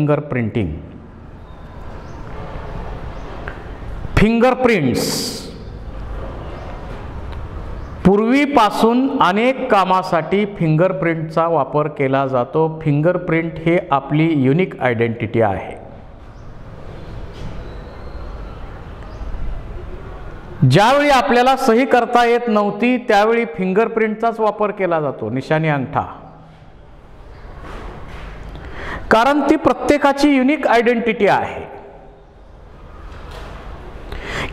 Finger printing fingerprints पूर्वीपासून अनेक कामासाठी फिंगरप्रिंटचा वापर केला जातो. फिंगरप्रिंट हे आपली युनिक आयडेंटिटी आहे. ज्यावेळी आपल्याला सही करता येत नव्हती त्यावेळी फिंगरप्रिंटचाच वापर केला जातो. निशाणी अंगठा. कारण ती प्रत्येकाची युनिक आयडेंटिटी आहे.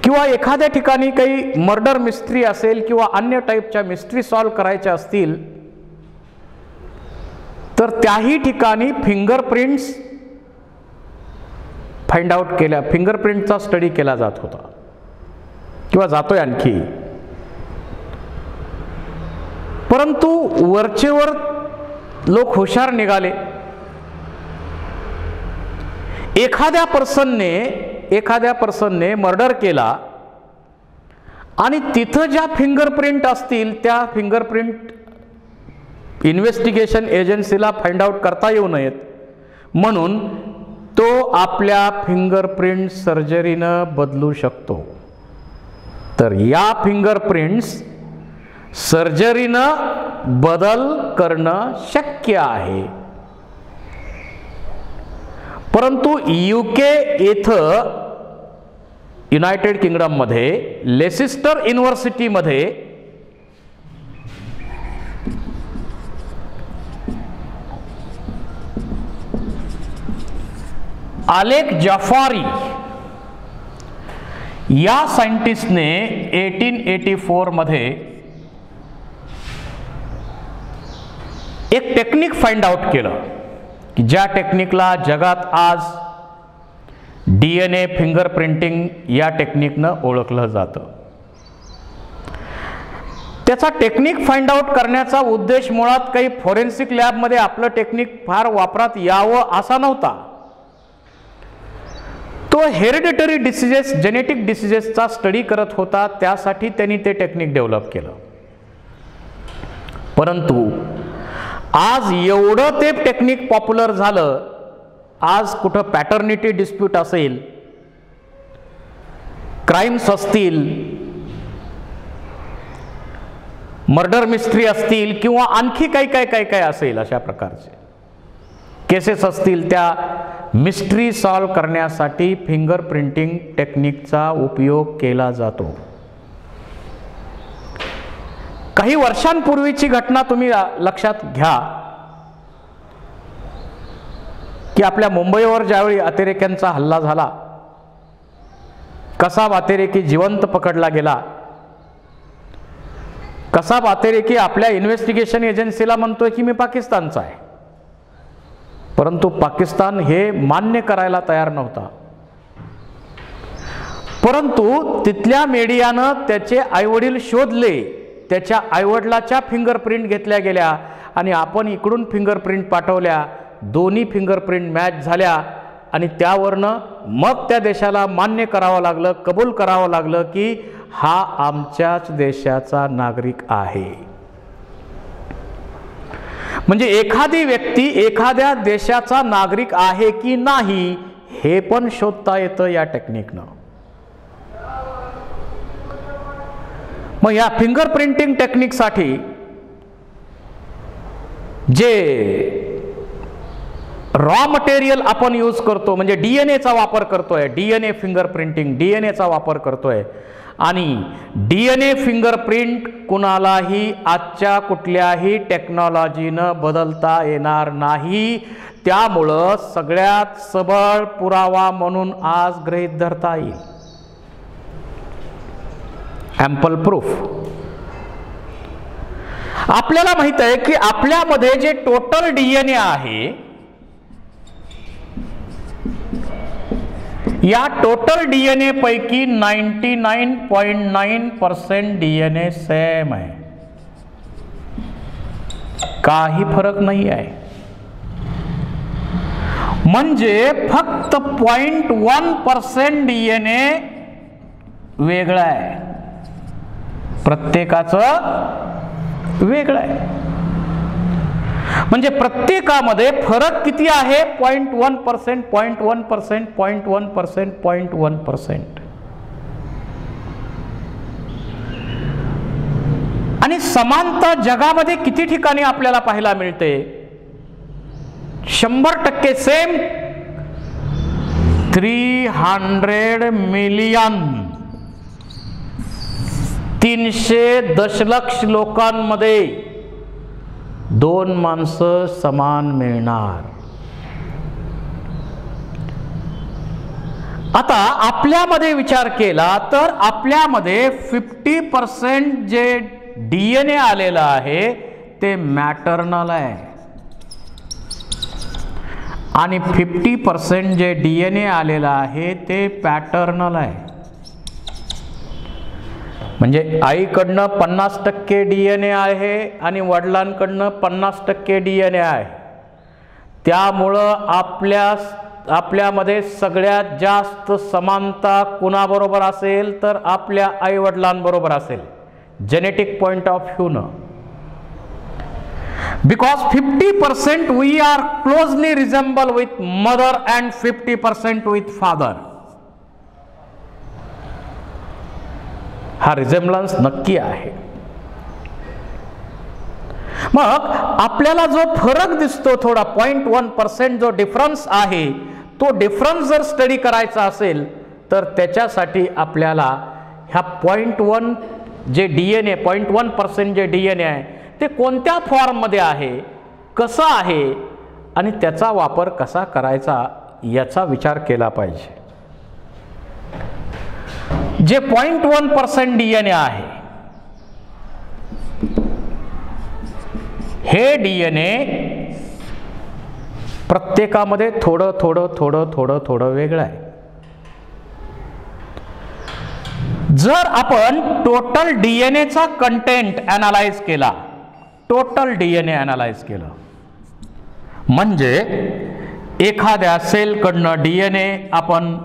किंवा एखाद्या ठिकाणी काही मर्डर मिस्ट्री असेल किंवा अन्य टाईपच्या मिस्ट्री सॉल्व करायच्या असतील तर त्याही ठिकाणी फिंगरप्रिंट्स फाइंड आउट केल्या फिंगरप्रिंटचा स्टडी केला जात होता. किंवा जातोय आणखी. परंतु वरचेवर लोक हुशार निघाले. एखाद्या पर्सनने एखाद्या पर्सनने मर्डर केला आणि तिथं ज्या फिंगरप्रिंट असतील त्या फिंगरप्रिंट इन्व्हेस्टिगेशन एजन्सीला फाइंड आउट करता येऊ नयेत. म्हणून तो आपल्या फिंगरप्रिंट सर्जरीनं बदलू शकतो. तर या फिंगरप्रिंट्स सर्जरीनं बदल करणं शक्य आहे. परंतु यू के येथं युनायटेड किंगडममध्ये लेसिस्टर युनिव्हर्सिटीमध्ये आलेक जाफारी या सायंटिस्टने एटीन एटी फोरमध्ये एक टेक्निक फाइंड आउट केलं. की ज्या टेक्निकला जगात आज D N A finger printing या टेक्निकनं ओळखलं जातं. त्याचा टेक्निक फाइंड आउट करण्याचा उद्देश मुळात काही फॉरेन्सिक लॅबमध्ये आपलं टेक्निक फार वापरात यावं असा नव्हता. तो हेरिडिटरी डिसिजेस जेनेटिक डिसिजेसचा स्टडी करत होता त्यासाठी त्यांनी ते टेक्निक डेव्हलप केलं. परंतु आज एवढं ते टेक्निक पॉप्युलर झालं आज कुठं पॅटर्निटी डिस्प्यूट असेल क्राईम्स असतील मर्डर मिस्ट्री असतील किंवा आणखी काही काय काय काय असेल अशा प्रकारचे. केसेस असतील त्या मिस्ट्री सॉल्व करण्यासाठी फिंगर प्रिंटिंग टेक्निकचा उपयोग केला जातो. काही वर्षांपूर्वीची घटना तुम्ही लक्षात घ्या. की आपल्या मुंबईवर ज्यावेळी अतिरेक्यांचा हल्ला झाला कसाब अतिरेकी जिवंत पकडला गेला कसाब अतिरेकी आपल्या इन्व्हेस्टिगेशन एजन्सीला म्हणतोय की मी पाकिस्तानचा आहे. परंतु पाकिस्तान हे मान्य करायला तयार नव्हता. परंतु तिथल्या मीडियानं त्याचे आईवडील शोधले. त्याच्या आईवडिलाच्या फिंगरप्रिंट घेतल्या गेल्या आणि आपण इकडून फिंगरप्रिंट पाठवल्या. दोन्ही फिंगरप्रिंट मॅच झाल्या आणि त्यावरनं मग त्या देशाला मान्य करावं लागलं कबूल करावं लागलं की हा आमच्याच देशाचा नागरिक आहे. म्हणजे एखादी व्यक्ती एखाद्या देशाचा नागरिक आहे की नाही हे पण शोधता येतं या टेक्निकनं मग या फिंगर प्रिंटिंग टेक्निकसाठी जे रॉ मटेरियल आपण यूज करतो म्हणजे डी एन एचा वापर करतोय D N A finger printing D N एचा वापर करतोय आणि डी एन ए फिंगरप्रिंट कुणालाही आजच्या कुठल्याही टेक्नॉलॉजीनं बदलता येणार नाही. त्यामुळं सगळ्यात सबळ पुरावा म्हणून आज गृहीत धरता येईल. ॲम्पल प्रूफ आपल्याला माहीत आहे की आपल्यामध्ये जे टोटल डीएनए आहे या टोटल डीएनए पैकी ninety nine point nine percent DNA same आहे. काही फरक नाही आहे. म्हणजे फक्त पॉइंट वन पर्सेंट डीएनए वेगळा आहे. प्रत्येकाचं वेगळं आहे. म्हणजे प्रत्येकामध्ये फरक किती आहे? Point one percent point one percent point one percent point one percent आणि समानता जगामध्ये किती ठिकाणी आपल्याला पाहायला मिळते? शंभर टक्के सेम थ्री हंड्रेड मिलियन तीनशे दशलक्ष लोकांमध्ये दोन माणसं समान मिळणार. आता आपल्यामध्ये विचार केला तर आपल्यामध्ये फिफ्टी पर्सेंट जे डी एन ए आलेलं आहे ते मॅटर्नल आहे. आणि फिफ्टी पर्सेंट जे डी एन ए आलेलं आहे ते पॅटर्नल आहे. म्हणजे आईकडनं पन्नास टक्के डी एन ए आहे आणि वडिलांकडनं पन्नास टक्के डी एन ए आहे. त्यामुळं आपल्या आपल्यामध्ये सगळ्यात जास्त समानता कुणाबरोबर असेल तर आपल्या आईवडिलांबरोबर असेल. Genetic point of व्ह्यूनं because fifty percent we are closely resemble with mother and fifty percent with father हा रिझेम्ब्लन्स नक्की आहे. मग आपल्याला जो फरक दिसतो थोडा पॉईंट वन पर्सेंट जो डिफरन्स आहे तो डिफरन्स जर स्टडी करायचा असेल तर त्याच्यासाठी आपल्याला ह्या पॉईंट वन जे D N A point one percent जे डी एन ए आहे ते कोणत्या फॉर्ममध्ये आहे कसं आहे आणि त्याचा वापर कसा करायचा याचा विचार केला पाहिजे. जे point one percent D N A आहे हे डी एन ए प्रत्येकामध्ये थोडं थोडं थोडं थोडं थोडं वेगळं आहे. जर आपण टोटल डी एन एचा कंटेंट अनालाइज केला टोटल डीएनए अनालाइज केलं म्हणजे एखाद्या सेलकडनं डी एन ए आपण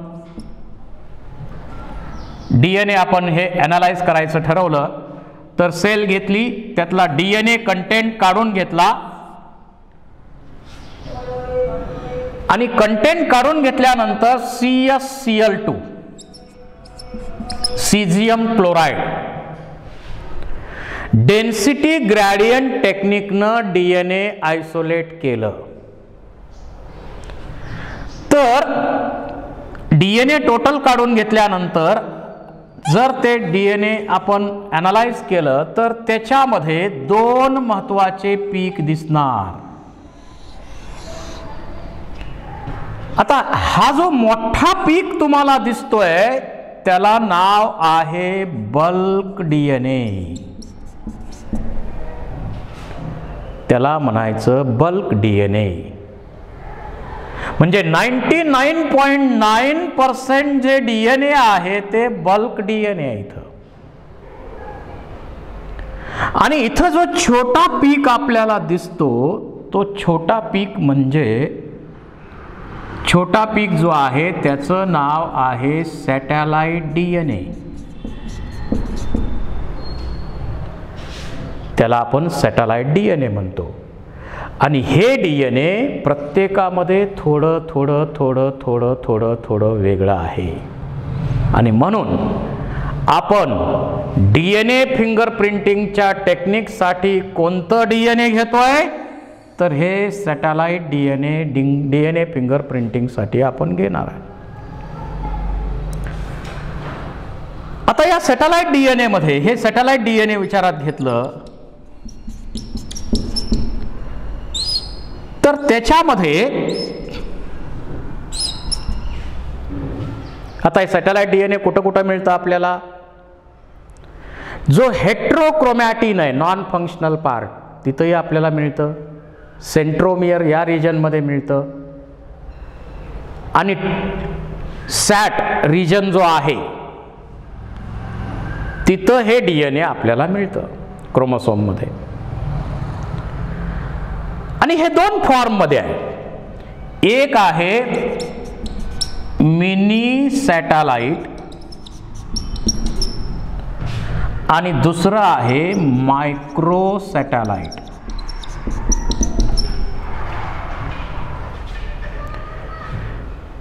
डी एन ए आपण हे ॲनालाइज करायचं ठरवलं तर सेल घेतली त्यातला डी एन ए कंटेंट काढून घेतला. आणि कंटेंट काढून घेतल्यानंतर C S C L two caesium chloride density gradient टेक्निकनं D N A isolate केलं. तर डी एन ए टोटल काढून घेतल्यानंतर जर ते डी एन ए आपण ॲनालाइज केलं तर त्याच्यामध्ये दोन महत्त्वाचे पीक दिसणार. आता हा जो मोठा पीक तुम्हाला दिसतोय त्याला नाव आहे बल्क डी एन ए त्याला म्हणायचं बल्क डी एन ए म्हणजे ninety nine point nine percent जे डी एन ए आहे ते बल्क डी एन ए इथं. आणि इथं जो छोटा पीक आपल्याला दिसतो तो छोटा पीक म्हणजे छोटा पीक जो आहे त्याचं नाव आहे सॅटेलाइट डी एन ए त्याला आपण सॅटेलाइट डी एन ए म्हणतो. आणि हे डी एन ए प्रत्येकामध्ये थोडं थोडं थोडं थोडं थोडं थोडं वेगळं आहे. आणि म्हणून आपण डी एन ए फिंगर प्रिंटिंगच्या टेक्निकसाठी कोणतं डी एन ए घेतोय? तर हे सॅटेलाइट डी एन ए डिंग डी एन ए फिंगर प्रिंटिंगसाठी आपण घेणार आहे. आता या सॅटेलाइट डी एन एमध्ये हे सॅटेलाइट डी एन ए विचारात घेतलं तर त्याच्यामध्ये आता हे सॅटेलाइट डी एन ए कुठं कुठं मिळतं आपल्याला? जो हेट्रोक्रोमॅटिन आहे नॉन फंक्शनल पार्ट तिथंही आपल्याला मिळतं. सेंट्रोमियर या रिजनमध्ये मिळतं. आणि सॅट रिजन जो आहे तिथं हे डी एन ए आपल्याला मिळतं क्रोमोसोममध्ये. आणि हे दोन फॉर्ममध्ये आहे. एक आहे मिनी सॅटेलाइट आणि दुसरं आहे मायक्रो सॅटेलाइट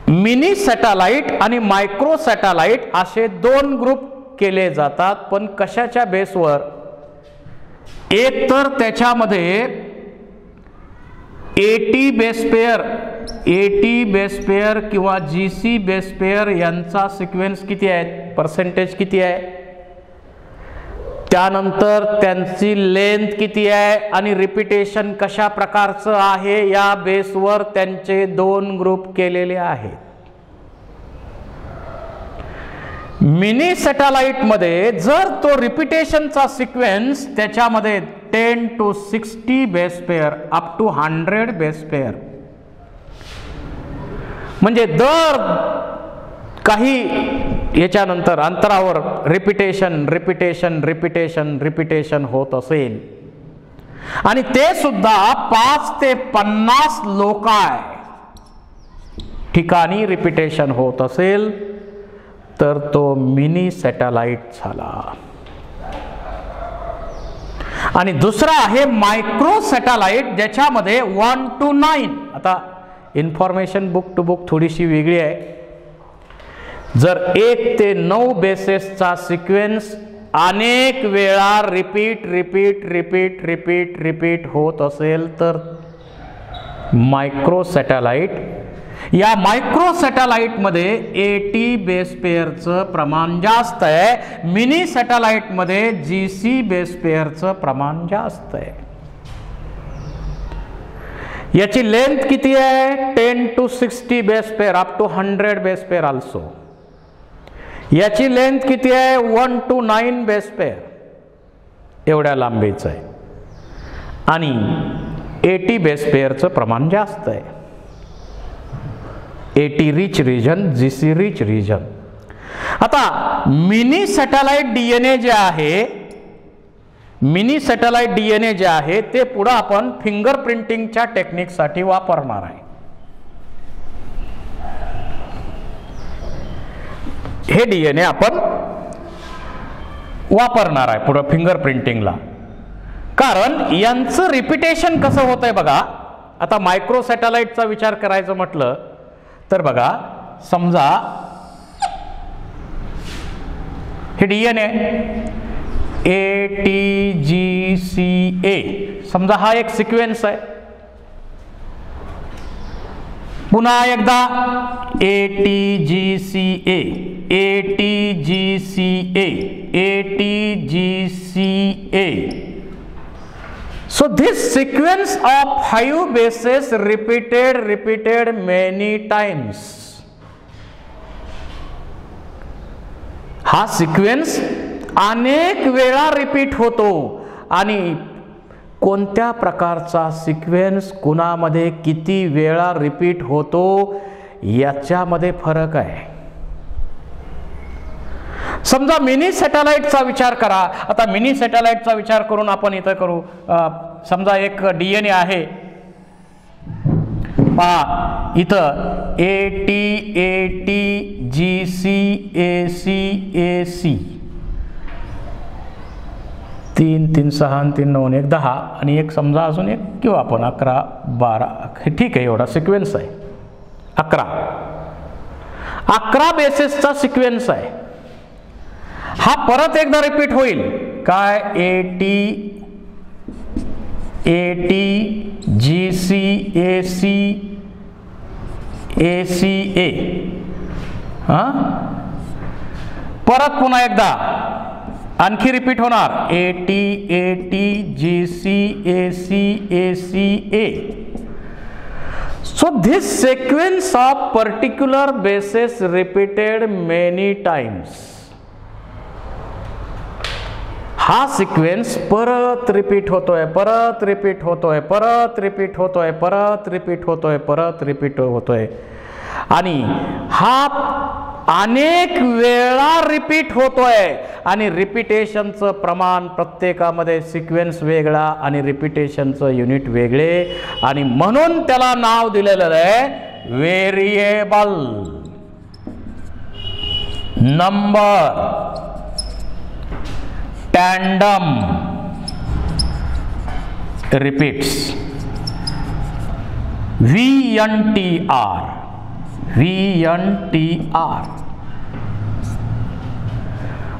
मिनी सॅटेलाइट आणि मायक्रो सॅटेलाइट असे दोन ग्रुप केले जातात पण कशाच्या बेसवर एक तर त्याच्यामध्ये एटी बेसपेअर एटी बेसपेअर किंवा जी सी बेसपेअर यांचा सिक्वेन्स किती आहे? पर्सेंटेज किती आहे? त्यानंतर त्यांची लेंथ किती आहे? आणि रिपिटेशन कशा प्रकारचं आहे? या बेसवर त्यांचे दोन ग्रुप केलेले आहेत. मिनी सॅटेलाइटमध्ये जर तो रिपिटेशनचा सिक्वेन्स त्याच्यामध्ये ten to sixty base pair up to hundred base pair म्हणजे दर काही याच्यानंतर अंतरावर रिपिटेशन रिपिटेशन रिपिटेशन रिपिटेशन होत असेल. आणि ते सुद्धा पाच ते पन्नास लोकाय. ठिकाणी रिपिटेशन होत असेल तर तो मिनी सॅटेलाइट झाला. आणि दुसरा आहे मायक्रो सॅटेलाइट ज्याच्यामध्ये वन टू नाईन आता इन्फॉर्मेशन बुक टू बुक थोडीशी वेगळी आहे. जर एक ते नऊ बेसेसचा सिक्वेन्स अनेक वेळा repeat repeat repeat repeat repeat होत असेल तर मायक्रो सॅटेलाइट या मायक्रो सॅटेलाइटमध्ये एटी बेस पेअरचं प्रमाण जास्त आहे. मिनी सॅटेलाइटमध्ये जी सी बेस पेअरचं प्रमाण जास्त आहे. याची लेंथ किती आहे? Ten to sixty base pair up to hundred base pair also याची लेंथ किती आहे? One to nine base pair एवढ्या लांबीचं आहे. आणि एटी बेस पेअरचं प्रमाण जास्त आहे. AT rich region G C rich region. आता mini satellite D N A जे आहे mini satellite D N A जे आहे ते पुढं आपण फिंगर प्रिंटिंगच्या टेक्निकसाठी वापरणार आहे. हे डी एन ए आपण वापरणार आहे पुढं फिंगर प्रिंटिंगला. कारण यांचं रिपिटेशन कसं होतंय आहे बघा आता मायक्रो सॅटेलाइटचा विचार करायचं म्हटलं तर बघा. समजा. हे D N A A T G C A समजा हा एक सिक्वेन्स आहे. पुन्हा एकदा. A T G C A A T G C A A T G C A So this sequence of five bases repeated, repeated many times. हा sequence अनेक वेळा repeat होतो आणि कोणत्या प्रकारचा सिक्वेन्स कुणामध्ये किती वेळा रिपीट होतो याच्यामध्ये फरक आहे समजा मिनी सॅटेलाइटचा विचार करा. आता मिनी सॅटेलाइटचा विचार करून आपण इथं करू. समजा एक डी एन ए आहे. पहा इथं A T A T G C A C A C तीन तीन सहा आणि तीन नऊ एक दहा आणि एक समजा अजून एक किंवा आपण अकरा बारा हे ठीक आहे एवढा सिक्वेन्स आहे. अकरा. अकरा बेसिसचा सिक्वेन्स आहे. हा परत एकदा रिपीट होईल. काय? A T A T G C A C A C A हा परत पुन्हा एकदा. आणखी रिपीट होणार. A T A T G C A C A C A so this sequence of particular bases repeated many times हा sequence परत repeat होतोय परत रिपीट होतोय परत रिपीट होतोय परत रिपीट होतोय परत रिपीट होतोय. आणि हा अनेक वेळा रिपीट होतोय. आणि रिपिटेशनचं प्रमाण प्रत्येकामध्ये सिक्वेन्स वेगळा आणि रिपिटेशनचं युनिट वेगळे. आणि म्हणून त्याला नाव दिलेलं आहे variable number tandem. Repeats. VNTR V T R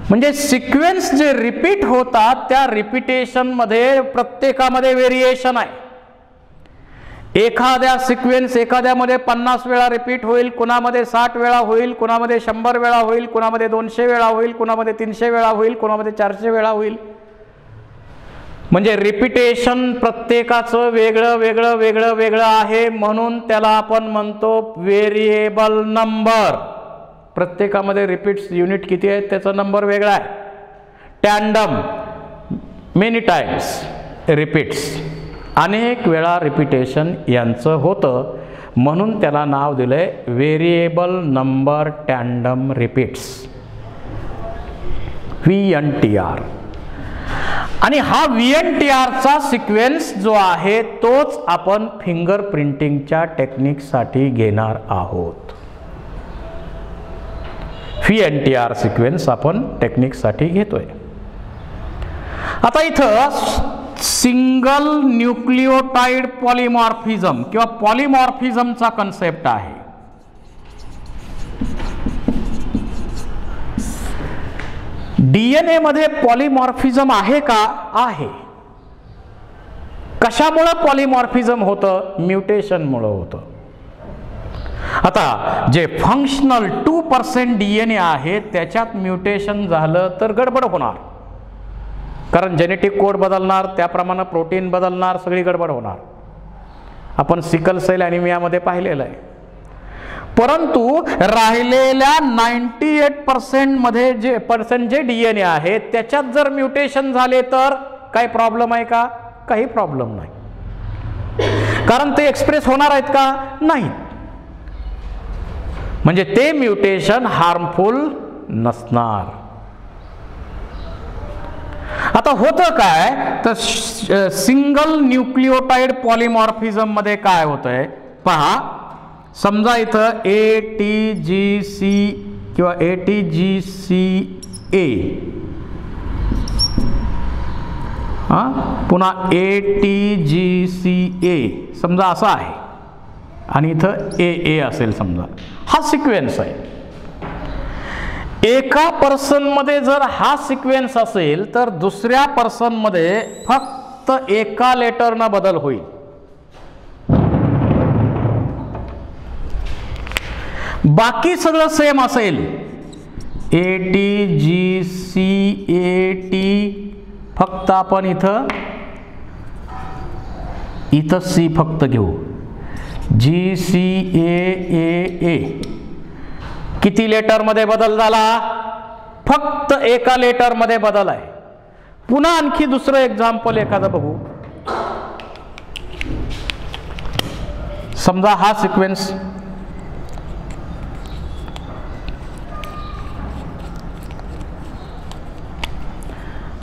म्हणजे सिक्वेन्स जे रिपीट होतात त्या रिपिटेशनमध्ये प्रत्येकामध्ये व्हेरिएशन आहे. एखाद्या सिक्वेन्स एखाद्यामध्ये पन्नास वेळा रिपीट होईल कुणामध्ये साठ वेळा होईल कुणामध्ये शंभर वेळा होईल कुणामध्ये दोनशे वेळा होईल कुणामध्ये तीनशे वेळा होईल कुणामध्ये चारशे वेळा होईल. म्हणजे रिपिटेशन प्रत्येकाचं वेगळं वेगळं वेगळं वेगळं आहे म्हणून त्याला आपण म्हणतो व्हेरिएबल नंबर प्रत्येकामध्ये रिपीट्स युनिट किती आहेत त्याचा नंबर वेगळा आहे. टँडम मेनी टाइम्स रिपीट्स अनेक वेळा रिपिटेशन यांचं होतं. म्हणून त्याला नाव दिलं आहे variable number tandem repeats V N T R आणि हा व्ही एन टी आरचा सिक्वेन्स जो आहे तोच आपण फिंगर प्रिंटिंगच्या टेक्निकसाठी घेणार आहोत. V N T R sequence आपण टेक्निकसाठी घेतोय. आता इथं सिंगल न्यूक्लिओटाइड पॉलिमॉर्फिझम किंवा पॉलिमॉर्फिझमचा कन्सेप्ट आहे. डीएनए मध्ये पॉलिमॉर्फिझम आहे का? आहे. कशामुळं पॉलिमॉर्फिझम होतं? म्युटेशनमुळं होतं. आता जे functional two percent D N A आहे त्याच्यात म्युटेशन झालं तर गडबड होणार. कारण जेनेटिक कोड बदलणार त्याप्रमाणे प्रोटीन बदलणार सगळी गडबड होणार. आपण सिकल सेल ॲनिमियामध्ये पाहिलेलं आहे. परंतु राहिलेल्या नाईन्टी एट पर्सेंटमध्ये जे पर्सेंट जे डी एन ए आहे त्याच्यात जर म्युटेशन झाले तर काही प्रॉब्लेम आहे का? काही प्रॉब्लेम नाही. कारण ते एक्सप्रेस होणार आहेत का? नाही. म्हणजे ते म्युटेशन हार्मफुल नसणार. आता होतं काय? तर सिंगल न्यूक्लिओटाइड पॉलिमॉर्फिझममध्ये काय होतंय? पहा समजा इथं ए टी जी सी किंवा ए टी जी सी ए हा? पुन्हा ए टी जी सी ए समजा असं आहे. आणि इथं ए ए असेल समजा. हा सिक्वेन्स आहे. एका पर्सनमध्ये जर हा सिक्वेन्स असेल तर दुसऱ्या पर्सनमध्ये फक्त एका लेटरनं बदल होईल. बाकी सगळं सेम असेल. A T G C A T फक्त आपण इथं इथं सी फक्त घेऊ. जी सी ए ए ए किती लेटरमध्ये बदल झाला? फक्त एका लेटरमध्ये बदल आहे. पुन्हा आणखी दुसरं एक्झाम्पल एखादं बघू. समजा हा सिक्वेन्स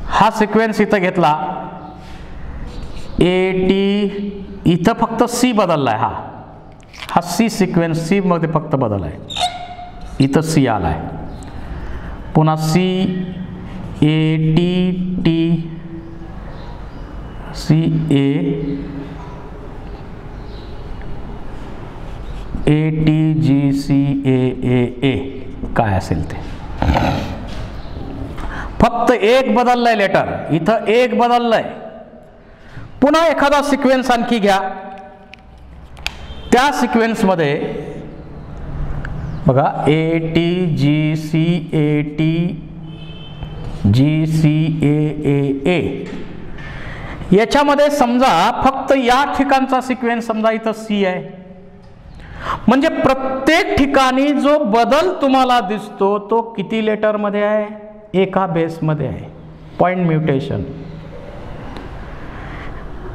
हा सिक्वेन्स इथं घेतला. ए टी इथं फक्त सी बदलला आहे हा. हा सी सिक्वेन्स सी मध्ये फक्त बदल आहे. इथं सी आला आहे पुन्हा C A T T C A A T G C A A A काय असेल ते. फक्त एक बदललंय लेटर इथं एक बदललंय. पुन्हा एखादा सिक्वेन्स आणखी घ्या. त्या सिक्वेन्समध्ये बघा A T G C A T G C A A A याच्यामध्ये समजा फक्त या ठिकाणचा सिक्वेन्स समजा इथं सी आहे. म्हणजे प्रत्येक ठिकाणी जो बदल तुम्हाला दिसतो तो किती लेटरमध्ये आहे? एका बेसमध्ये आहे. पॉइंट म्युटेशन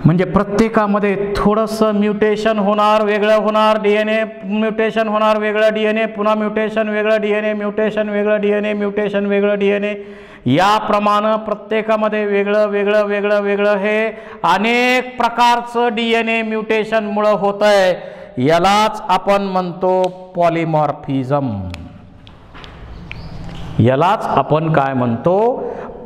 म्हणजे प्रत्येकामध्ये थोडंसं म्युटेशन होणार वेगळं होणार डी एन ए म्युटेशन होणार वेगळं डी एन ए पुन्हा म्युटेशन वेगळं डी एन ए म्युटेशन वेगळं डी एन ए म्युटेशन वेगळं डी एन ए याप्रमाणे प्रत्येकामध्ये वेगळं वेगळं वेगळं वेगळं हे अनेक प्रकारचं डी एन ए म्युटेशनमुळं होतं आहे यालाच आपण म्हणतो पॉलिमॉर्फिझम. यालाच आपण काय म्हणतो?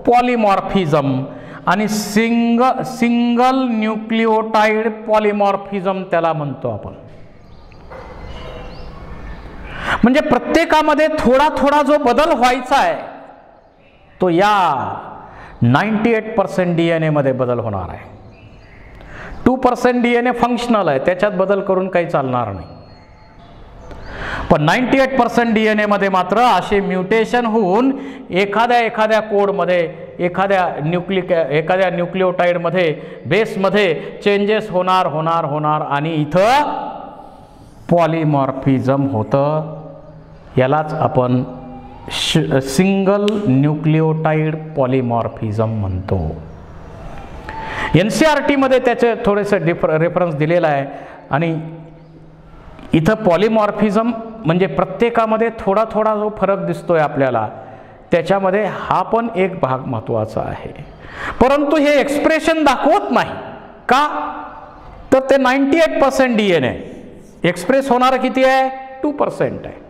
पॉलिमॉर्फिझम. आणि सिंग सिंगल न्यूक्लिओटाइड पॉलिमॉर्फिझम त्याला म्हणतो आपण. म्हणजे प्रत्येकामध्ये थोडा थोडा जो बदल व्हायचा आहे तो या ninety eight percent D N एमध्ये बदल होणार आहे. Two percent D N A functional आहे त्याच्यात बदल करून काही चालणार नाही. पण ninety eight percent D N एमध्ये मात्र असे म्युटेशन होऊन एखाद्या एखाद्या कोडमध्ये एखाद्या न्यूक्लिक एखाद्या न्यूक्लिओटाईडमध्ये बेसमध्ये चेंजेस होणार होणार होणार आणि इथं पॉलिमॉर्फिझम होतं. यालाच आपण श सिंगल न्यूक्लिओटाईड पॉलिमॉर्फिझम म्हणतो. एन सी आर टीमध्ये त्याचे थोडेसे डिफर रेफरन्स दिलेला आहे. आणि इथं पॉलिमॉर्फिझम म्हणजे प्रत्येकामध्ये थोडा थोडा जो फरक दिसतोय आपल्याला त्याच्यामध्ये हा पण एक भाग महत्त्वाचा आहे. परंतु हे एक्सप्रेशन दाखवत नाही. का? तर ते ninety eight percent D N आहे एक्सप्रेस होणारं किती आहे? टू पर्सेंट आहे.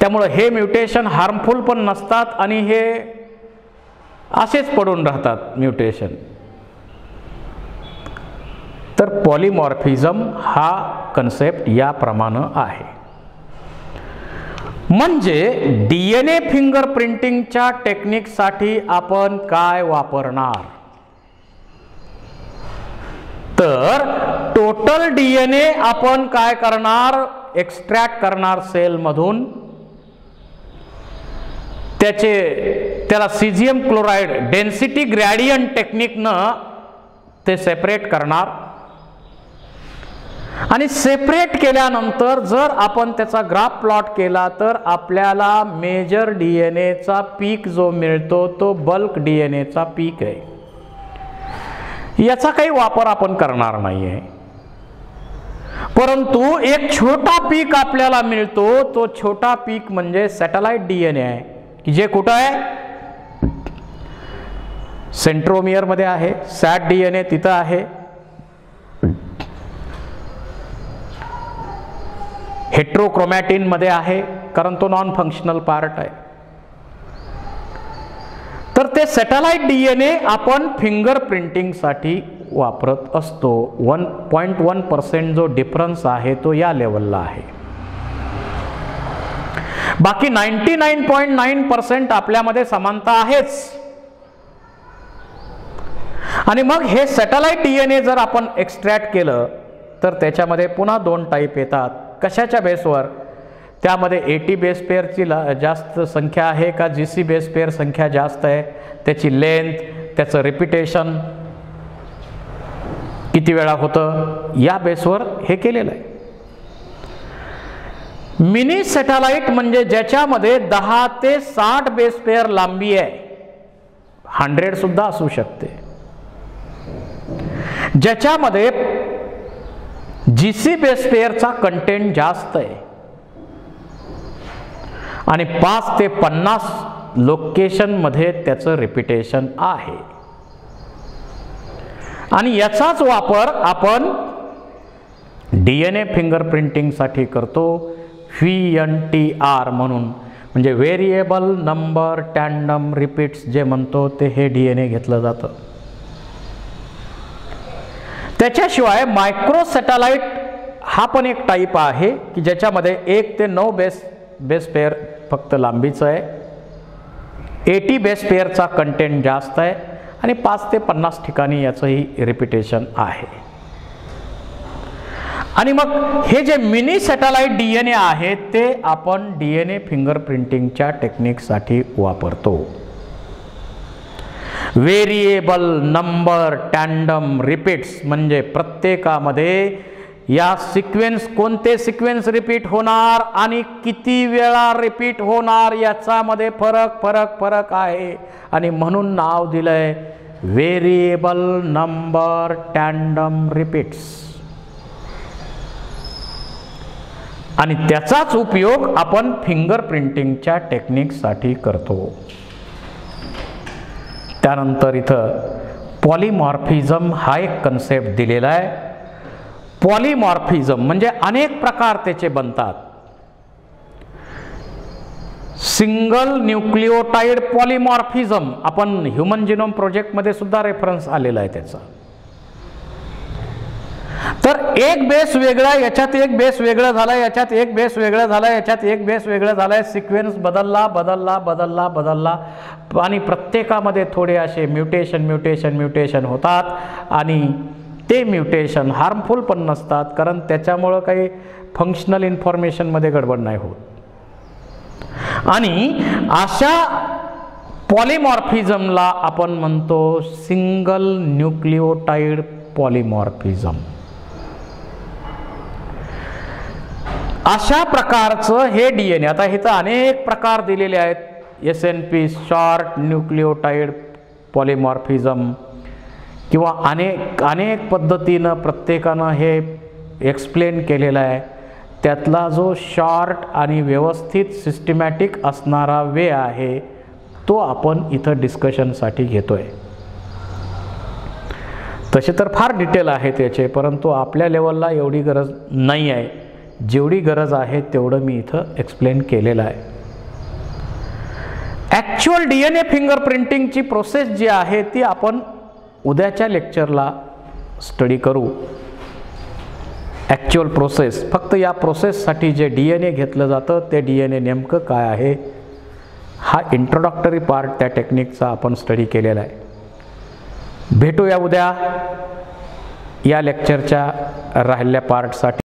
त्यामुळं हे म्युटेशन हार्मफुल पण नसतात आणि हे असेच पडून राहतात म्युटेशन तर पॉलिमॉर्फिझम हा कन्सेप्ट याप्रमाणे आहे. म्हणजे डी एन ए फिंगर प्रिंटिंगच्या टेक्निकसाठी आपण काय वापरणार? तर टोटल डी एन ए आपण काय करणार? एक्स्ट्रॅक्ट करणार सेलमधून त्याचे त्याला सीजियम क्लोराईड डेन्सिटी ग्रॅडियन टेक्निकनं ते सेपरेट करणार. आणि सेपरेट केल्यानंतर जर आपण त्याचा ग्राफ प्लॉट केला तर आपल्याला मेजर डी एन एचा पीक जो मिळतो तो बल्क डी एन एचा पीक आहे. याचा काही वापर आपण करणार नाही आहे परंतु एक छोटा पीक आपल्याला मिळतो तो छोटा पीक म्हणजे सॅटेलाइट डी एन ए आहे. की जे कुठं आहे? सेंट्रोमियरमध्ये आहे. सॅट डी एन ए तिथं आहे. हेट्रोक्रोमॅटिनमध्ये आहे कारण तो नॉन फंक्शनल पार्ट आहे. तर ते सॅटेलाइट डी एन ए आपण फिंगर प्रिंटिंगसाठी वापरत असतो. वन पॉईंट वन पर्सेंट जो डिफरन्स आहे तो या लेवलला आहे. बाकी ninety nine point nine percent आपल्यामध्ये समानता आहेच. आणि मग हे सॅटेलाइट डी एन ए जर आपण एक्स्ट्रॅक्ट केलं तर त्याच्यामध्ये पुन्हा दोन टाईप येतात. कशाच्या बेसवर? त्यामध्ये ए टी बेस पेअरची ला जास्त संख्या आहे का? जी सी बेस पेअर संख्या जास्त आहे. त्याची लेंथ त्याचं रिपिटेशन किती वेळा होतं? या बेसवर हे केलेलं आहे. मिनी सॅटेलाइट म्हणजे ज्याच्यामध्ये दहा ते साठ बेस पेअर लांबी आहे. हंड्रेड सुद्धा असू शकते. ज्याच्यामध्ये जी सी बेस पेअरचा कंटेंट जास्त आहे. आणि पाच ते पन्नास लोकेशनमध्ये त्याचं रिपिटेशन आहे. आणि याचाच वापर आपण डी एन ए फिंगर प्रिंटिंगसाठी करतो. व्ही एन टी आर म्हणून. म्हणजे व्हेरिएबल नंबर टँडम रिपीट्स जे म्हणतो ते हे डी एन ए घेतलं जातं. त्याच्याशिवाय मायक्रो सॅटेलाइट हा पण एक टाईप आहे की ज्याच्यामध्ये एक ते नऊ बेस बेस पेअर फक्त लांबीचं आहे. एटी बेस पेअरचा कंटेंट जास्त आहे आणि पाच ते पन्नास ठिकाणी याचंही रिपिटेशन आहे. आणि मग हे जे mini satellite D N A आहे ते आपण डी एन ए फिंगर प्रिंटिंगच्या टेक्निकसाठी वापरतो. व्हेरिएबल नंबर टँडम रिपीट्स म्हणजे प्रत्येकामध्ये या सिक्वेन्स कोणते सिक्वेन्स रिपीट होणार आणि किती वेळा रिपीट होणार याच्यामध्ये फरक फरक फरक आहे. आणि म्हणून नाव दिलंय व्हेरिएबल नंबर टँडम रिपीट्स आणि त्याचाच उपयोग आपण फिंगर प्रिंटिंगच्या टेक्निकसाठी करतो. त्यानंतर इथं पॉलिमॉर्फिझम हा एक कन्सेप्ट दिलेला आहे. पॉलिमॉर्फिझम म्हणजे अनेक प्रकार त्याचे बनतात. सिंगल न्यूक्लिओटाईड पॉलिमॉर्फिझम आपण ह्युमन जिनोम प्रोजेक्टमध्ये सुद्धा रेफरन्स आलेला आहे त्याचा. तर एक बेस वेगळा याच्यात एक बेस वेगळा झाला याच्यात एक बेस वेगळं झाला याच्यात एक बेस वेगळं आहे सिक्वेन्स बदलला बदलला बदलला बदलला. आणि प्रत्येकामध्ये थोडे असे म्युटेशन म्युटेशन म्युटेशन होतात. आणि ते म्युटेशन हार्मफुल पण नसतात कारण त्याच्यामुळं काही फंक्शनल इन्फॉर्मेशनमध्ये गडबड नाही होत. आणि अशा पॉलिमॉर्फिझमला आपण म्हणतो सिंगल न्यूक्लिओटाईड पॉलिमॉर्फिझम. अशा प्रकारचं हे डी एन ए आता इथं अनेक प्रकार दिलेले आहेत. S N P short nucleotide polymorphism किंवा अनेक अनेक पद्धतीनं प्रत्येकानं हे एक्सप्लेन केलेलं आहे. त्यातला जो शॉर्ट आणि व्यवस्थित सिस्टमॅटिक असणारा वे आहे तो आपण इथं डिस्कशनसाठी घेतो आहे तसे तर फार डिटेल आहे त्याचे परंतु आपल्या लेवलला एवढी गरज नाही आहे. जेवढी गरज आहे तेवढं मी इथं एक्सप्लेन केलेलं आहे. ॲक्च्युअल डी एन ए फिंगरप्रिंटिंगची प्रोसेस जी आहे ती आपण उद्याच्या लेक्चरला स्टडी करू. ॲक्च्युअल प्रोसेस फक्त या प्रोसेससाठी जे डी एन ए घेतलं जातं ते डी एन ए नेमकं काय आहे? हा इंट्रोडक्टरी पार्ट त्या टेक्निकचा आपण स्टडी केलेला आहे. भेटूया उद्या या लेक्चरच्या राहिलेल्या पार्टसाठी